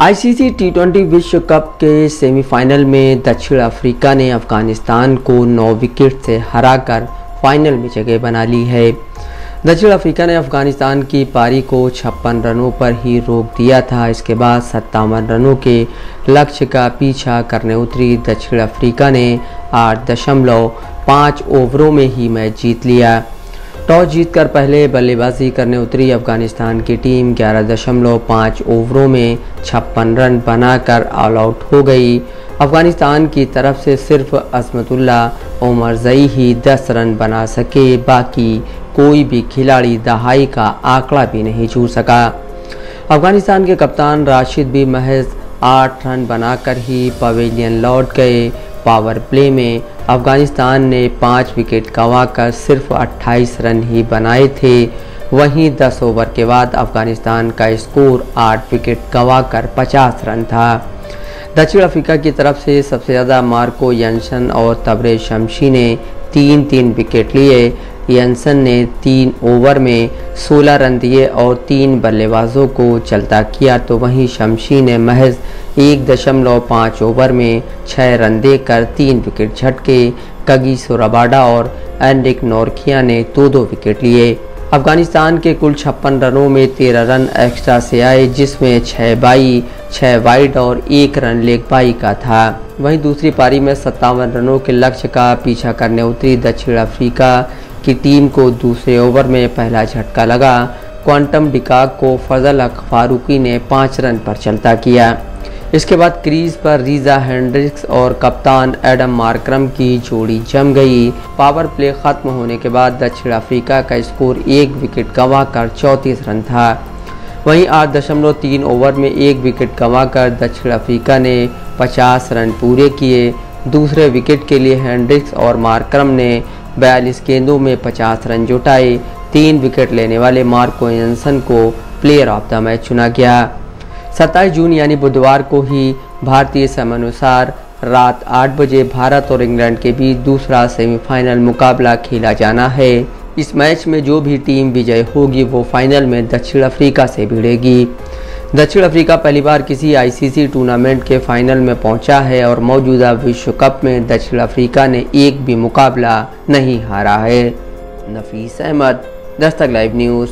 ICC T twenty विश्व cup के semifinal में दक्षिण अफ्रीका ने अफ़गानिस्तान को नौ विकेट से हराकर फाइनल में जगह बना ली है। दक्षिण अफ्रीका ने अफ़गानिस्तान की पारी को छप्पन रनों पर ही रोक दिया था। इसके बाद सत्तावन रनों के लक्ष्य का पीछा करने उतरी दक्षिण अफ्रीका ने आठ दशमलव पाँच ओवरों में ही मैच जीत लिया। टॉस जीतकर पहले बल्लेबाजी करने उतरी अफ़गानिस्तान की टीम। ग्यारह दशमलव पाँच ओवरों में छप्पन रन बनाकर ऑल आउट हो गई। अफ़गानिस्तान की तरफ़ से सिर्फ़ असमतुल्ला उमर जई ही 10 रन बना सके। बाकी कोई भी खिलाड़ी दहाई का आंकड़ा भी नहीं छू सका। अफ़गानिस्तान के कप्तान राशिद भी महज आठ रन बनाकर ही पवेलियन लौट गए। पावर प्ले में अफ़गानिस्तान ने पाँच विकेट गंवाकर सिर्फ़ 28 रन ही बनाए थे। वहीं 10 ओवर के बाद अफ़गानिस्तान का स्कोर 8 विकेट गंवाकर 50 रन था। दक्षिण अफ्रीका की तरफ़ से सबसे ज़्यादा मार्को यंशन और तबरे शमशी ने तीन तीन विकेट लिए। यंसन ने तीन ओवर में 16 रन दिए और तीन बल्लेबाजों को चलता किया तो वहीं शमशी ने महज एक दशमलव पाँच ओवर में छः रन देकर तीन विकेट झटके। कगी सोराबाडा और एंडिक नौरखिया ने दो दो विकेट लिए। अफ़गानिस्तान के कुल छप्पन रनों में तेरह रन एक्स्ट्रा से आए, जिसमें छः बाई छः वाइड और एक रन लेग बाई का था। वहीं दूसरी पारी में सत्तावन रनों के लक्ष्य का पीछा करने उतरी दक्षिण अफ्रीका। की टीम को दूसरे ओवर में पहला झटका लगा। क्वांटम डिकाक को फजल हक फारूकी ने पाँच रन पर चलता किया। इसके बाद क्रीज पर रीजा हेंड्रिक्स और कप्तान एडम मार्क्रम की जोड़ी जम गई। पावर प्ले खत्म होने के बाद दक्षिण अफ्रीका का स्कोर एक विकेट गंवाकर चौंतीस रन था। वहीं आठ दशमलव तीन ओवर में एक विकेट गंवाकर दक्षिण अफ्रीका ने 50 रन पूरे किए। दूसरे विकेट के लिए हेंड्रिक्स और मार्क्रम ने बयालीस गेंदों में 50 रन जुटाए, तीन विकेट लेने वाले मार्को एंसन को प्लेयर ऑफ़ द मैच चुना गया। 27 जून यानी बुधवार को ही भारतीय समयानुसार रात 8 बजे भारत और इंग्लैंड के बीच दूसरा सेमीफाइनल मुकाबला खेला जाना है। इस मैच में जो भी टीम विजय होगी, वो फाइनल में दक्षिण अफ्रीका से भिड़ेगी। दक्षिण अफ्रीका पहली बार किसी आईसीसी टूर्नामेंट के फाइनल में पहुँचा है और मौजूदा विश्व कप में दक्षिण अफ्रीका ने एक भी मुकाबला नहीं हारा है। नफीस अहमद, दस्तक लाइव न्यूज़